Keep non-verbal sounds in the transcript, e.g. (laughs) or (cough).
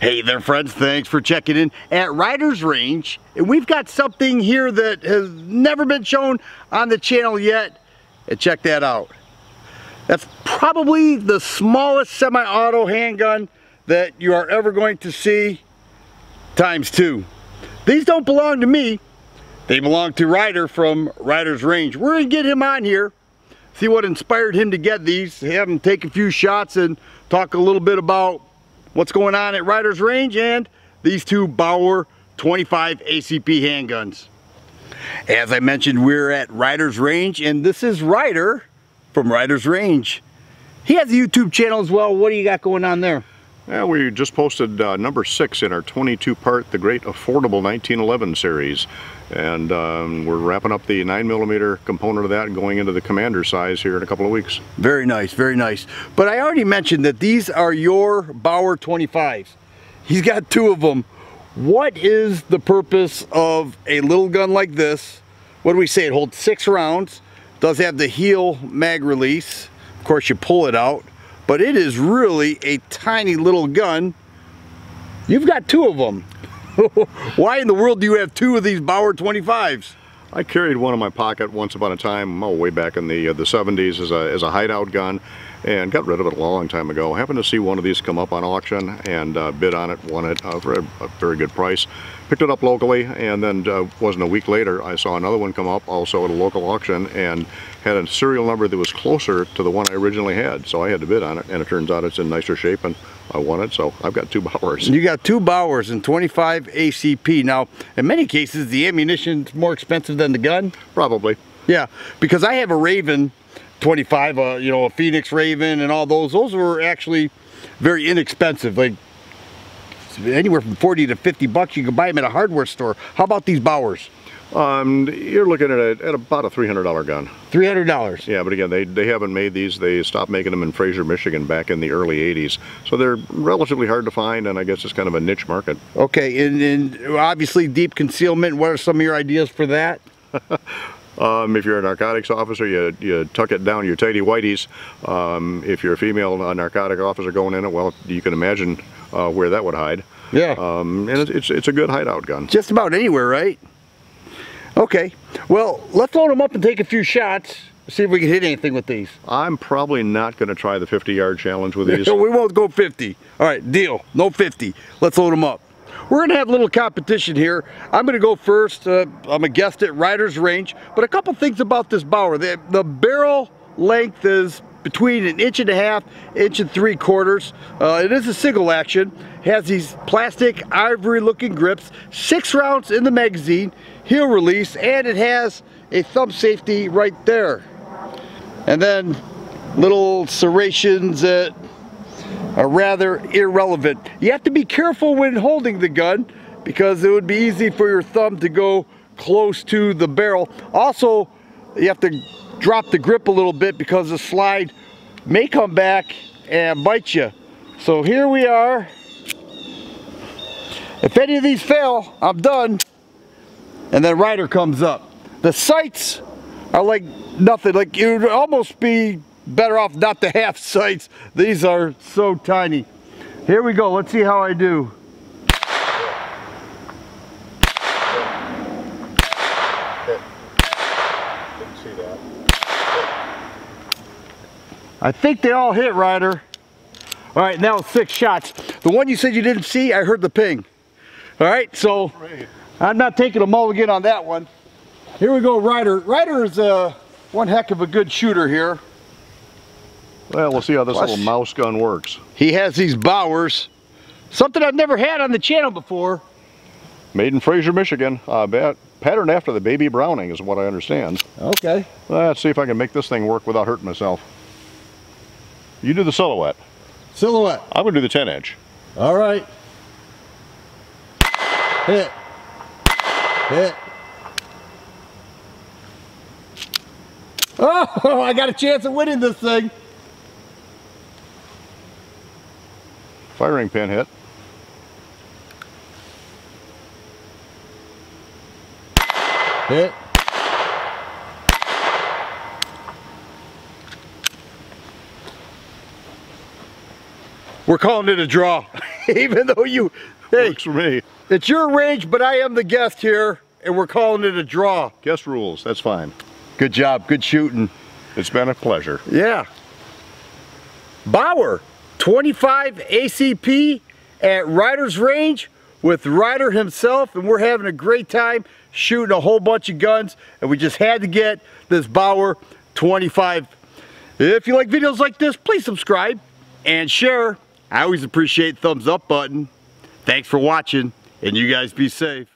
Hey there friends, thanks for checking in at Riders Range. And we've got something here that has never been shown on the channel yet. And check that out. That's probably the smallest semi-auto handgun that you are ever going to see times two. These don't belong to me. They belong to Rider from Riders Range. We're gonna get him on here, see what inspired him to get these, have him take a few shots and talk a little bit about what's going on at Riders Range and these two Bauer 25 ACP handguns. As I mentioned, we're at Riders Range and this is Rider from Riders Range. He has a YouTube channel as well. What do you got going on there? Yeah, we just posted uh, number six in our 22-part The Great Affordable 1911 series. And um, we're wrapping up the 9mm component of that and going into the commander size here in a couple of weeks. Very nice, very nice. But I already mentioned that these are your Bauer 25s. He's got two of them. What is the purpose of a little gun like this? What do we say? It holds six rounds. Does have the heel mag release. Of course, you pull it out. But it is really a tiny little gun. You've got two of them. (laughs) Why in the world do you have two of these Bauer 25s? I carried one in my pocket once upon a time, oh, way back in the uh, the 70s as a, as a hideout gun and got rid of it a long time ago. Happened to see one of these come up on auction and uh, bid on it, won it uh, for a, a, very good price. Picked it up locally and then uh, wasn't a week later I saw another one come up also at a local auction and had a serial number that was closer to the one I originally had. So I had to bid on it and it turns out it's in nicer shape and I won it. So I've got two Bauers. You got two Bauers and 25 ACP. Now in many cases the ammunition's more expensive than the gun? Probably. Yeah, because I have a Raven 25, uh, you know, a Phoenix Raven and all those. Those were actually very inexpensive. Like anywhere from 40 to 50 bucks. You can buy them at a hardware store. How about these Bauers? Um, you're looking at, a, at about a $300 gun. $300? Yeah, but again, they, they haven't made these. They stopped making them in Fraser, Michigan back in the early 80s. So they're relatively hard to find, and I guess it's kind of a niche market. Okay, and, and obviously deep concealment. What are some of your ideas for that? (laughs) Um, if you're a narcotics officer, you, you tuck it down your tidy whiteys. Um, if you're a female uh, narcotic officer going in it, well, you can imagine uh, where that would hide. Yeah. Um, and it's, it's, it's a good hideout gun. Just about anywhere, right? Okay. Well, let's load them up and take a few shots. See if we can hit anything with these. I'm probably not going to try the 50 yard challenge with these. No, (laughs) we won't go 50. All right, deal. No 50. Let's load them up. We're gonna have a little competition here. I'm gonna go first. Uh, I'm a guest at Riders Range, but a couple things about this Bauer. The, the barrel length is between an inch and a half, inch and three quarters. Uh, it is a single action. Has these plastic ivory looking grips, six rounds in the magazine, heel release, and it has a thumb safety right there. And then little serrations that are rather irrelevant. You have to be careful when holding the gun because it would be easy for your thumb to go close to the barrel. Also, you have to drop the grip a little bit because the slide may come back and bite you. So here we are. If any of these fail, I'm done. And then Rider comes up. The sights are like nothing. Like would almost be better off not to have (laughs) sights. These are so tiny. Here we go. Let's see how I do. I think they all hit, Ryder. All right, now six shots. The one you said you didn't see, I heard the ping. All right, so I'm not taking a mulligan on that one. Here we go, Rider. Rider is uh, one heck of a good shooter here. Well, we'll see how this Plus, little mouse gun works. He has these Bauers, something I've never had on the channel before. Made in Fraser, Michigan. I bet. patterned after the Baby Browning is what I understand. Okay. Let's see if I can make this thing work without hurting myself. You do the silhouette. Silhouette. I'm going to do the 10 inch. All right. Hit. Hit. Oh, (laughs) I got a chance of winning this thing. Firing pin hit. Hit. We're calling it a draw. (laughs) Even though you, hey, Works for me. it's your range, but I am the guest here, and we're calling it a draw. Guess rules, that's fine. Good job, good shooting. It's been a pleasure. Yeah. Bauer, 25 ACP at Rider's Range with Rider himself, and we're having a great time shooting a whole bunch of guns, and we just had to get this Bauer 25. If you like videos like this, please subscribe and share. I always appreciate thumbs up button. Thanks for watching, and you guys be safe.